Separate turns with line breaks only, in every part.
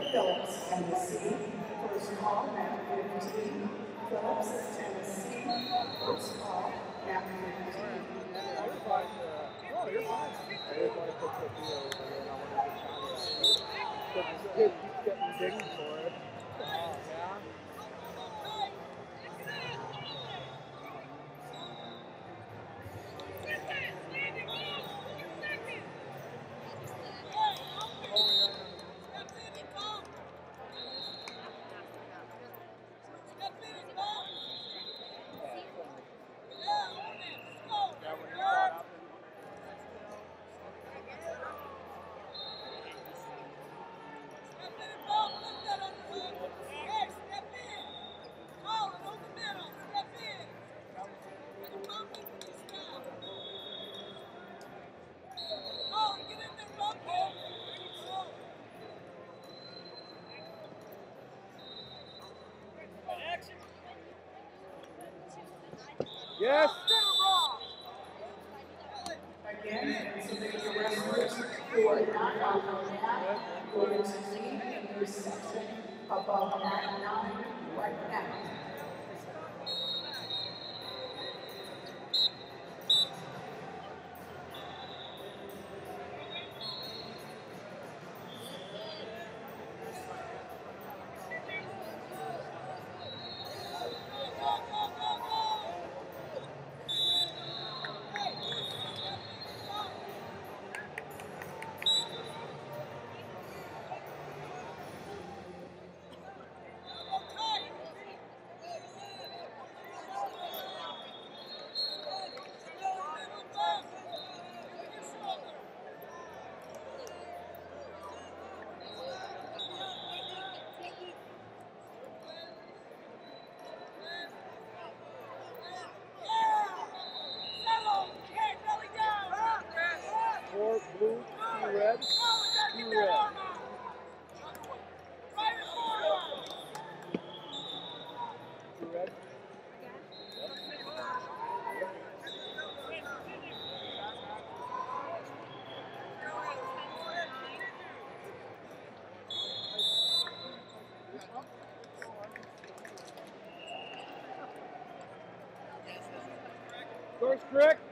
Phillips, Tennessee. First call, map 15. Phillips, Tennessee. First call, map 15.
You're fine. Uh, oh, you're fine. I Yes.
Again, Pennsylvania wrestlers who are not on to in their section above mat nine right now.
Red, two red. Course correct.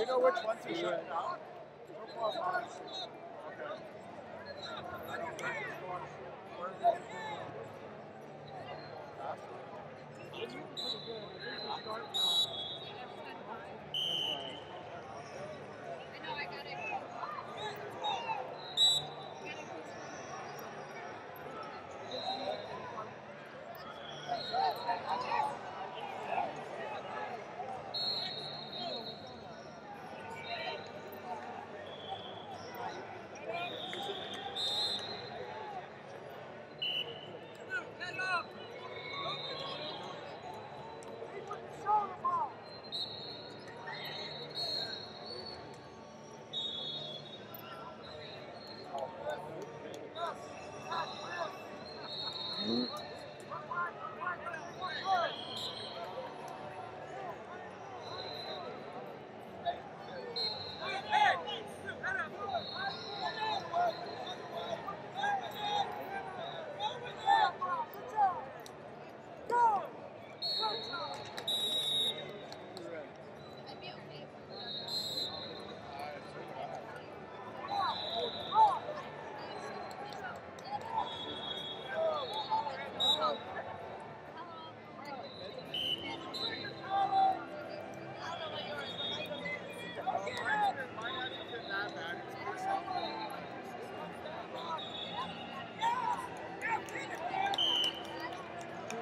You know which ones he shut down?
I know, I got it.
Two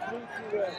Blue, two red.